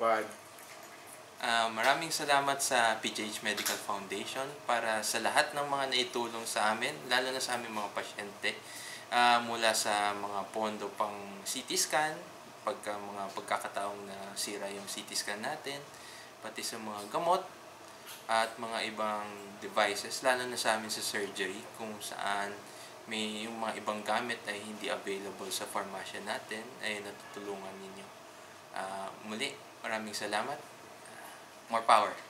One. Ah, maraming salamat sa PGH Medical Foundation para sa lahat ng mga naitulong sa amin, lalo na sa aming mga pasyente. Ah, mula sa mga pondo pang CT scan, pagka mga pagkakataong na sira yung CT scan natin, pati sa mga gamot at mga ibang devices, lalo na sa amin sa surgery, kung saan may yung mga ibang gamit ay hindi available sa pharmacia natin, ay natutulungan ninyo. Ah, muli, maraming salamat. More power.